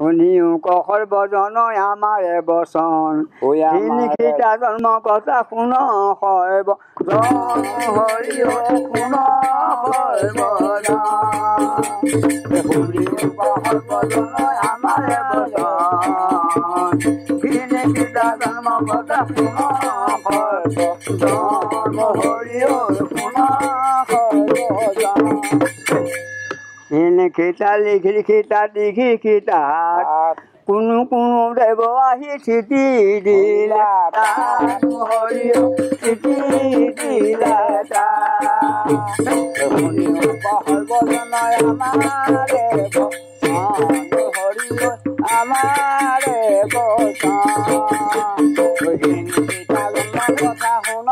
শুনিও কখৰ বজন আমাৰে বচন। তিনিখিতা জন্ম কথা শুন সৰ্ব হৰি আমাৰে বচন। তিনিখিতা জন্ম কথা শুন সৰ্ব জন হৰি শুন তিনিখিতা লিখি লিখিতা দীঘি খিতাত কোনো কোনো দেৱ আহি চিঠি দিলা তাত হৰি চিঠি দিলা শুনিও পহৰ বজনয় আমাৰে বচন হৰি আমাৰে বচন কথা শুন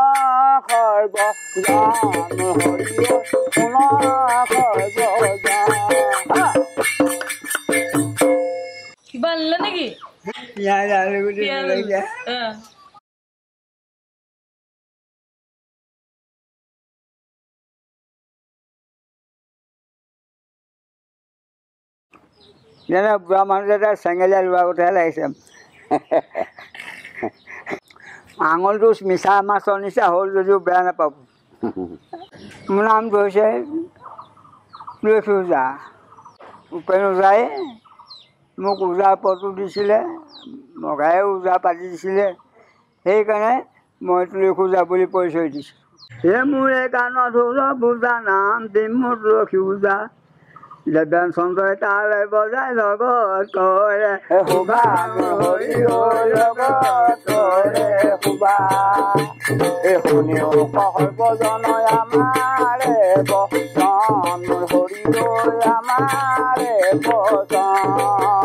সৰ্ব জন হৰি শুন সৰ্ব জন কিবা আনিলে নেকি? পিঁয়াজ আলু গুটি পিয়াজ জলকীয়া অ। যেনে বুঢ়া মানুহ এটা চেঙেলীয়া লোৱা কথাহে লাগিছে। আঙুলটো মিছা মাছৰ নিচিনা হ'ল যদিও বেয়া নাপাব মোৰ নামটো হৈছে তুলসী ওজা উপেন ওজাই মোক ওজাৰ পদটো দিছিলে মগায়ে ওজা পাতি দিছিলে সেইকাৰণে মই তুলসী ওজা বুলি পৰিচয় দিছোঁ হে মোৰে কাণত হ'ল বুজা নাম দিম মোৰ তুলসী ওজা দেৱান চন্দ্ৰই তালে বজাই লগত কৰে শুভা হৰি হৰি লগত কৰে শুভা এ শুনিও পহৰ বজনয় আমাৰে বচন হৰি আমাৰে বচন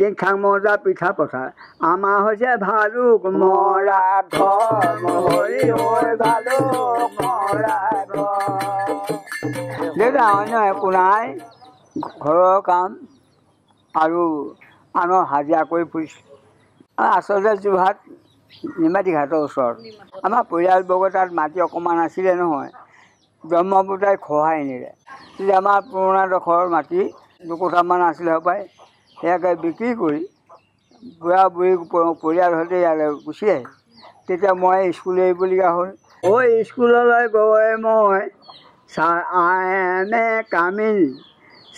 তীখাং মজা পিঠা পথাৰ আমাৰ হৈছে ভালুক মৰা দেউতা অন্য একো নাই ঘৰৰ কাম আৰু আনৰ হাজিৰা কৰি ফুৰিছোঁ আচলতে যোৰহাট নিমাতী ঘাটৰ ওচৰত আমাৰ পৰিয়ালবৰ্গ তাত মাটি অকণমান আছিলে নহয় ব্ৰহ্মপুত্ৰাই খহাই নিলে আমাৰ পুৰণা ডোখৰ মাটি দুকঠামান আছিলে হপায় সেয়াকে বিক্ৰী কৰি বুঢ়া বুঢ়ী পৰিয়াল সৈতে ইয়ালৈ গুচি আহিল তেতিয়া মই স্কুল এৰিবলগীয়া হ'ল। ঐ স্কুললৈ গৈ মই ছাৰ আই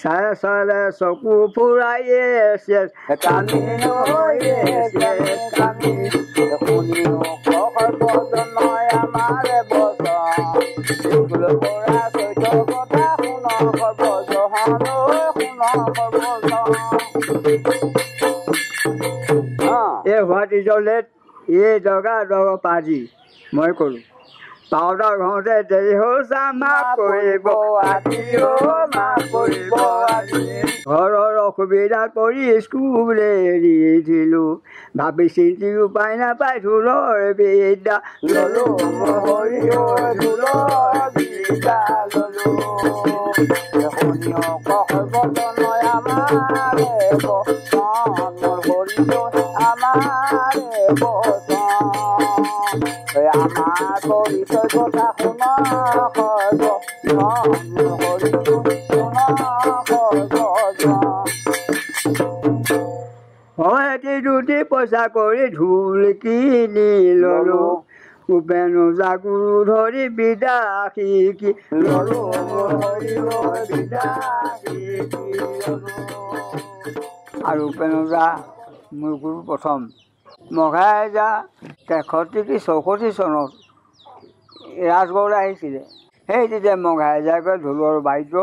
চাৰে চাৰে চকু চৈধ্য কথা এই হোৱাট ইজ লেট? এই জগা দগ পাজি। মই কৰোঁ পাউদাৰ ঘৰতে দেৰি হ'ল চামা পৰিব আজি অ' মা পৰিব আজি ঘৰৰ অসুবিধাত পৰি স্কুল এৰি দিলোঁ ভাবি চিন্তি উপায় নাপাই ঢোলৰ বিদ্যা আমাৰে পৰিচয় কথা শুন সৰ্ব হৰি শুন সৰ্বজন হয় এটি দুটি পইচা কৰি ঢোল কিনি ল'লোঁ। উপেন জাগুৰু ধৰি বিদা শিকি ললো। আৰু উপেন ওজা মোৰ গুৰু প্ৰথম। মঘাই যা তেষষ্ঠি কি চৌষষ্ঠি চনত ৰাজগড়লৈ আহিছিলে। সেই তেতিয়া মঘাই কৈ ঢোলৰ বাদ্য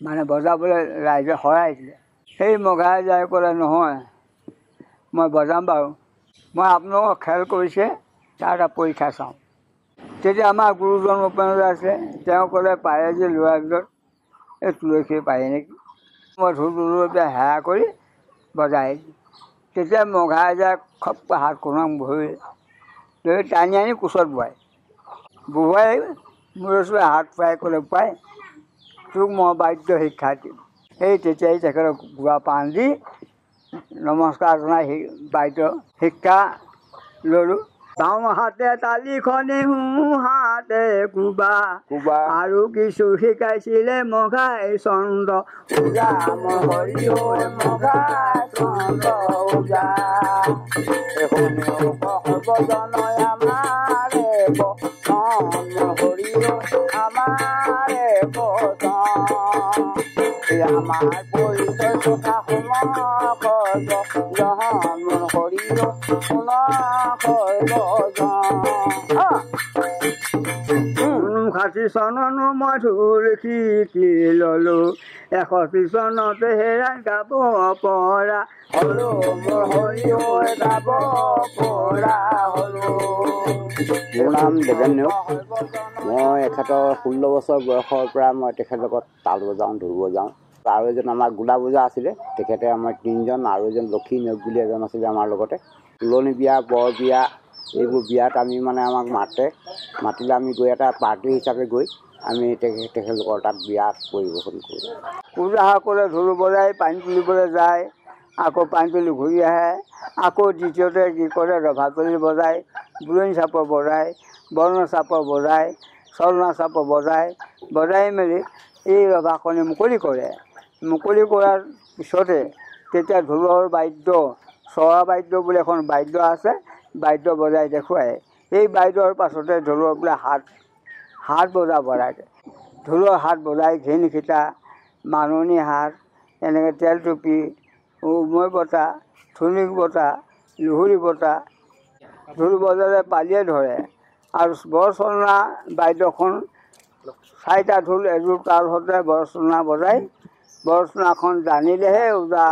মানে বজাবলৈ ৰাইজে হৰাইছিলে সেই মঘাই যাই ক'লে নহয় মই বজাম বাৰু। মই আপোনালোকক খেল কৰিছে তাৰ এটা পৰীক্ষা চাওঁ। তেতিয়া আমাৰ গুৰুজন উপেন ওজা আছে তেওঁ ক'লে পাৰে যে ভিতৰত এই তুলসী পাৰে নেকি? মই ঢোল লৈ পেলাই হেৰা কৰি বজাই তেতিয়া মঘাই যায় খপ হাত কোণাং ভৰি লৈ টানি আনি কোচত বোৱাই বহুৱাই মূৰে চূৰে হাত ফুৰাই ক'লে পাই তোক মই বাদ্য শিক্ষা দিম সেই তেতিয়াই তেখেতক গুড়া পাণ দি নমস্কাৰ জনাই বাইদেউ শিক্ষা ল'লোঁ। বাওঁ হাতে তালিখনি হাতে কোবা। কোবা। আৰু কিছু শিকাইছিলে মঘাই চন্দ্ৰ চন্দ্ৰ হৰি আমাৰে ষাঠি চননো মই ঢোল শিকি ল'লোঁ এষষ্ঠি চনতে হেৰাই গাব পৰা হলো মোৰ হৰি ঐ গাব পৰা হলো মোৰ নাম দেৱেন নেওগ মই এখেতৰ ষোল্ল বছৰ বয়সৰ পৰা মই তেখেতৰ লগত তাল বজাওঁ ঢোল বজাওঁ আৰু এজন আমাৰ গোলা বজা আছিলে তেখেতে আমাৰ তিনিজন আৰু এজন লক্ষী নেওগ বুলি এজন আছিলে আমাৰ লগতে। তুলনি বিয়া বৰ বিয়া এইবোৰ বিয়াত আমি মানে আমাক মাতে মাতিলে আমি গৈ এটা পাৰ্টি হিচাপে গৈ আমি তেখে তেখেতলোকৰ তাত বিয়া পৰিৱেশন কৰোঁ। পূজাসকলে বজাই পানী তুলিবলৈ যায় আকৌ পানী তুলি ঘূৰি আহে আকৌ দ্বিতীয়তে কি কৰে ৰভাতলি বজায় বুলনি চাপৰ বজায় বৰ্ণ চাপৰ বজায় চলনা চাপৰ বজায় বজাই মেলি এই ৰভাখনি মুকলি কৰে। মুকলি কৰাৰ পিছতে তেতিয়া ঢোলৰ বাদ্য চৰা বাদ্য বুলি এখন বাদ্য আছে বাদ্য বজাই দেখুৱায়। এই বাদ্যৰ পাছতে ঢোলৰ বোলে হাত হাত বজাব লাগে। ঢোলৰ হাত বজাই ঘিন মাননি হাত এনেকৈ তেল টুপি উমৈ বটা থুনিক বটা লুহুৰি বটা ঢোল বজালে পালিয়ে ধৰে। আৰু বৰচলনা বাদ্যখন চাৰিটা ঢোল এযোৰ তাল হতে বৰচলনা বজাই বৰচলনাখন জানিলেহে ওজা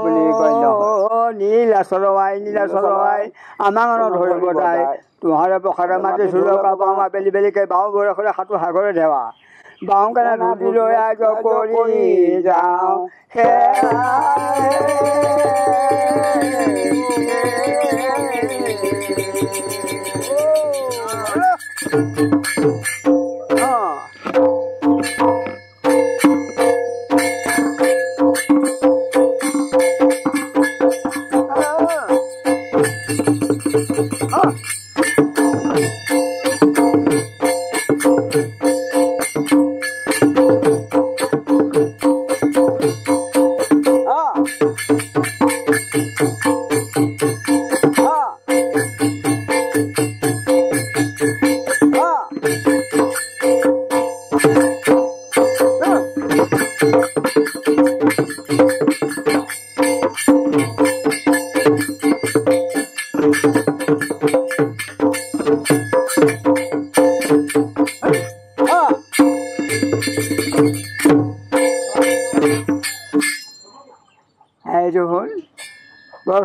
বুলি হয়। নীলা চলৱাই নীলা চলৱাই আমাক ধৰিব তাই তোহাৰে প্ৰসাদে মাতি চুলকা বাওঁ আবেলি বেলিকে বাওঁ বৰষৰে সাঁতোৰ সাগৰে ধেৱা বাওঁ কেনে নদী লৈ আজ কৰি যাওঁ সেয়া Oh!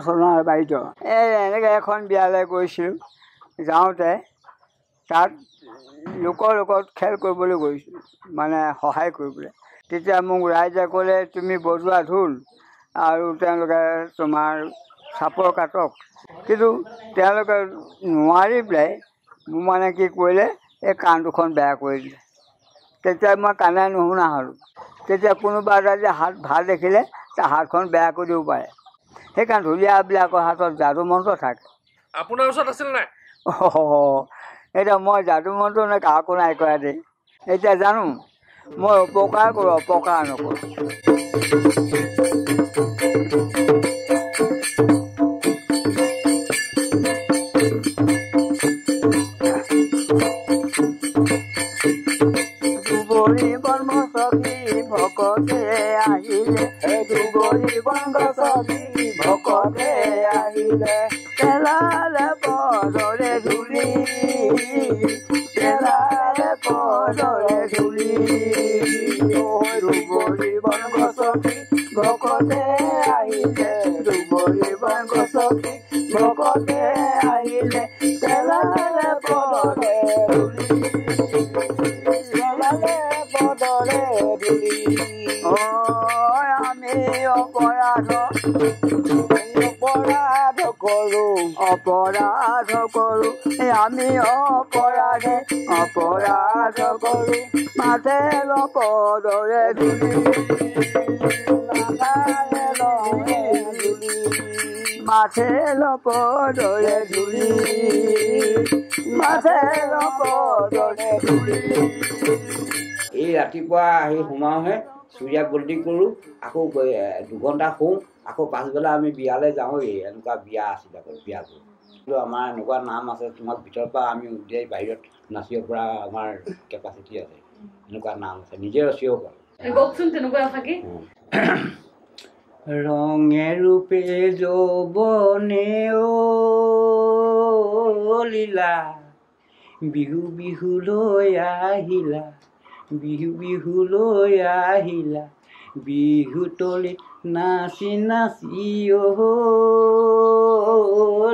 বৰ সোণৰ বাৰীটো এই এনেকৈ এখন বিয়ালৈ গৈছিলোঁ যাওঁতে তাত লোকৰ লগত খেল কৰিবলৈ গৈছোঁ মানে সহায় কৰিবলৈ। তেতিয়া মোক ৰাইজে ক'লে তুমি বজোৱা ঢোল আৰু তেওঁলোকে তোমাৰ চাপৰ কাটক। কিন্তু তেওঁলোকে নোৱাৰি পেলাই মোৰ মানে কি কৰিলে এই কাণ দুখন বেয়া কৰি দিলে। তেতিয়া মই কাণে নুশুনা হ'লোঁ। তেতিয়া কোনোবা এটা যে হাত ভাল দেখিলে তাৰ হাতখন বেয়া কৰি দিব পাৰে। সেইকাৰণে ঢুলীয়াবিলাকৰ হাতত যাদু মন্ত্ৰ থাকে। আপোনাৰ ওচৰত আছিল নাই? এতিয়া মই যাদু মন্ত্ৰ নে কাকো নাই কৰা দেই। এতিয়া জানো মই উপকাৰ কৰোঁ অপকাৰ নকৰোঁ। ভকতে আহিলে দুবৰি বন গছকি ভকতে আহিলে পেলালে পদৰে পেলালে পদৰে অ আমি অপৰাধ অপৰাধ কৰো অপৰাধ কৰো আমি অপৰাধে অপৰাধ কৰো মাথে পদৰে ধূলি নাগাৰে লয়ে ধূলি মাথে পদৰে ধূলি এই ৰাতিপুৱা আহি সোমাওঁহে চুৰিয়া গল্টি কৰোঁ আকৌ দুঘণ্টা শুওঁ আকৌ পাছবেলা আমি বিয়ালৈ যাওঁৱেই এনেকুৱা বিয়া আছিলে আকৌ বিয়াবোৰ কিন্তু আমাৰ এনেকুৱা নাম আছে তোমাক ভিতৰৰ পৰা আমি উলিয়াই বাহিৰত নাচিব পৰা আমাৰ কেপাচিটি আছে। এনেকুৱা নাম আছে নিজে ৰচিব পাৰোঁ। কওকচোন তেনেকুৱা এফাকি ৰঙে ৰূপে যৌৱনে অ' লীলা বিহু বিহুলৈ আহিলা বিহু বিহুলৈ আহিলা বিহু তলিত নাচি নাচি অ'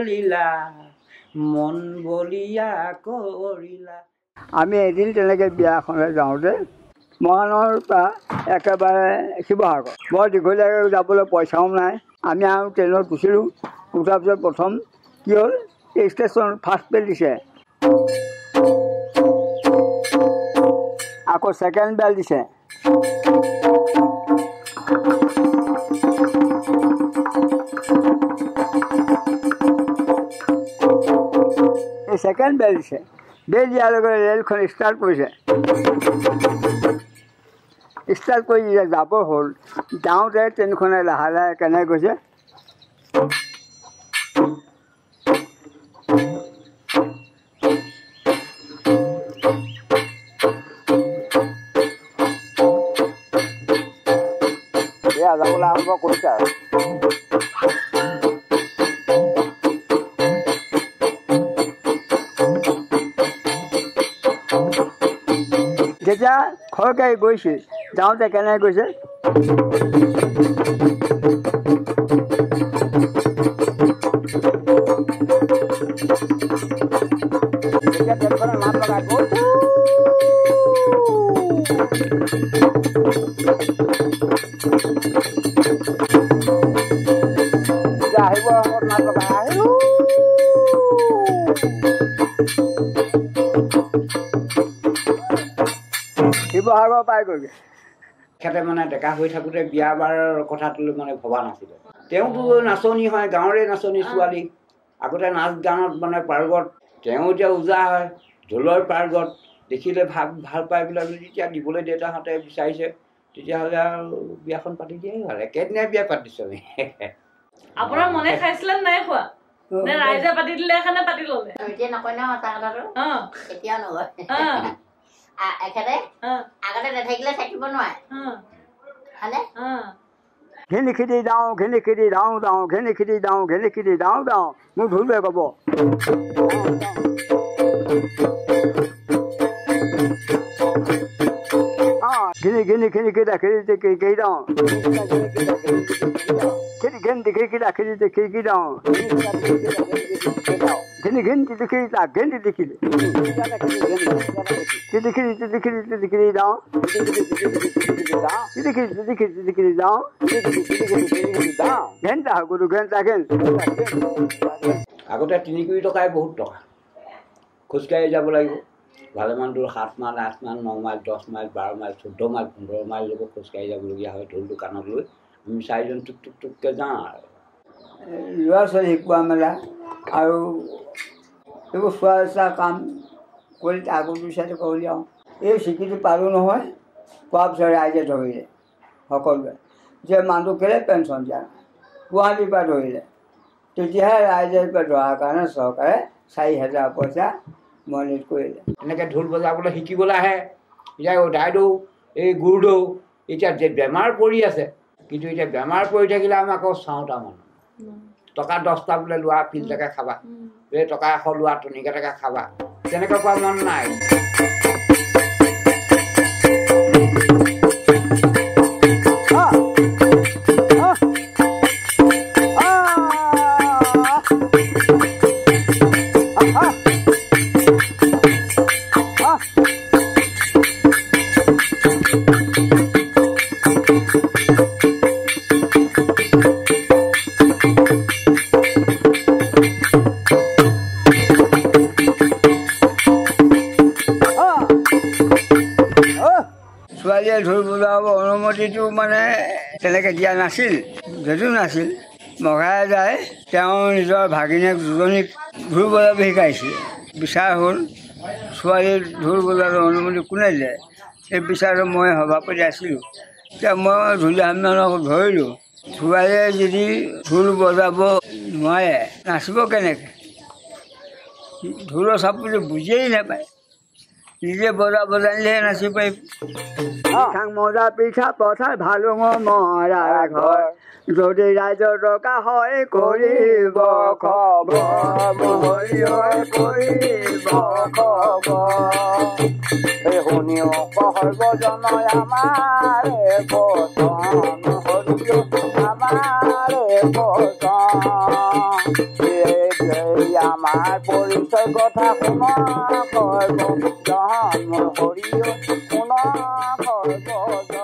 লীলা। মন বলিয়া কৰিলা। আমি এদিন তেনেকৈ বিয়া এখনলৈ যাওঁতে মৰাণৰ পৰা একেবাৰে শিৱসাগৰ। বৰ দীঘলীয়াকৈ যাবলৈ পইচাও নাই। আমি আৰু ট্ৰেইনত উঠিলোঁ উঠাৰ পিছত প্ৰথম কি হ'ল? ষ্টেচন ফাৰ্ষ্ট বেল দিছে। আকৌ ছেকেণ্ড বেল দিছে। ছেকেণ্ড বেল দিছে। বেল দিয়াৰ লগে লগে ৰেলখন ষ্টাৰ্ট কৰিছে। ষ্টাৰ্ট কৰি যেতিয়া যাব হ'ল। যাওঁতে ট্ৰেইনখনে লাহে লাহে কেনেকৈ গৈছে? যাবলৈ আৰম্ভ কৰিছে আৰু। যেতিয়া খৰকৈ গৈছিল যাওঁতে কেনেকৈ গৈছে যেতিয়া পাই গ'লগৈ তেখেতে মানে ডেকা হৈ থাকোঁতে বিয়া বাৰৰ কথাটোলৈ মানে ভবা নাছিলে। তেওঁতো নাচনি হয় গাঁৱৰে নাচনি ছোৱালী। আগতে নাচ গানত মানে পাৰ্গত তেওঁ এতিয়া ওজা হয় ঢোলৰ পাৰ্গত। দেখিলে ভাল ভাল পাই পেলাই যেতিয়া দিবলৈ দেউতাহঁতে বিচাৰিছে তেতিয়াহ'লে আৰু বিয়াখন পাতি দিয়াই ভাল। একেদিনাই বিয়া পাতিছোঁ আমি। আপোনাৰ মনে খাইছিলে নাই খোৱা? নে ৰাইজে পাতি দিলে এখনে পাতি ললে? এতিয়া নকয় ন সঁচা কথাটো অ। এতিয়াও নকয় অ। আ- এখেতে অ। আগতে নাথাকিলে থাকিব নোৱাৰে। অ। হয়নে? অ। ঘিনি খিদি যাওঁ ঘিনি খিদি যাওঁ যাওঁ ঘিনি খিদি যাওঁ ঘিনি খিদি যাওঁ যাওঁ। মোৰ ঢোলটোৱে ক'ব। অঁ ঘিনি ঘিনি খিনি কিটা খিদি খিৰি যাওঁ খিদি ঘিন খিৰি কিটা খিদি খিৰি যাওঁ ঘিনি ঘিন তিতি খিৰি তা ঘিন তিতি খিৰি তিতি খিৰি তিতি খিৰি তিতি খিৰি যাওঁ তিতি খিৰি তিতি খিৰি তিতি খিৰি যাওঁ ঘেণ্টা গুৰু ঘেণ্টা ঘেন আগতে তিনি কোটি টকাই বহুত টকা খোজকাঢ়ি যাব লাগিব ভালেমান দূৰ সাত মাইল আঠ মাইল ন মাইল দহ মাইল বাৰ মাইল চৈধ্য মাইল পোন্ধৰ মাইললৈকে খোজকাঢ়ি যাবলগীয়া হয় ঢোল দোকানত লৈ। আমি চাৰিজন টুক টুক টুককৈ যাওঁ আৰু। ল'ৰা ছোৱালী শিকোৱা মেলা আৰু এইবোৰ চোৱা চোৱা কাম কৰি আগত বিচাৰি কৰি যাওঁ। এই স্বীকৃতি পালোঁ নহয় পোৱাৰ পিছত ৰাইজে ধৰিলে সকলোৱে। যে মানুহটো কেলৈ পেঞ্চন দিয়া গুৱাহাটীৰ পৰা ধৰিলে। তেতিয়াহে ৰাইজে ধৰাৰ কাৰণে চৰকাৰে চাৰি হেজাৰ পইচা মনিট কৰিলে এনেকৈ ঢোল বজাবলৈ শিকিবলৈ আহে। এতিয়া দাইদৌ এই গুৰদৌ এতিয়া যে বেমাৰ পৰি আছে কিন্তু এতিয়া বেমাৰ পৰি থাকিলে আমি আকৌ চাওঁতা মানুহ টকা দহটা বোলে লোৱা ফিল্টাকে খাবা। এই টকা এশ লোৱা টনিকেটাকে খাবা। তেনেকৈ কোৱা মন নাই। পাতিটো মানে তেনেকৈ দিয়া নাছিল যদিও নাছিল মঘাই যায় তেওঁ নিজৰ ভাগিনীয়েক দুজনীক ঢোল বজাব শিকাইছিল। বিচাৰ হ'ল ছোৱালীৰ ঢোল বজাবৰ অনুমতি কোনে দিলে সেই বিচাৰটো মই সভাপতি আছিলোঁ। এতিয়া মই ঢুলীয়ামানক ধৰিলোঁ। ছোৱালীয়ে যদি ঢোল বজাব নোৱাৰে নাচিব কেনেকৈ? ঢোলৰ চাপটো বুজিয়েই নাপায়। নিজে বজাব জানিলেহে নাচিব পাৰিব পিঠা মজা পিঠা পথাৰ ভালুঙৰ মৰা ঘৰ। যদি ৰাইজৰ দৰকাৰ হয় কৰিব খবৰ। কৰিব খবৰ। শুনিও সৰ্বজনয় আমাৰ বচন। হৰিও আমাৰ পৰিচয় কথা শুন সৰ্বজন হৰিও শুন সৰ্বজন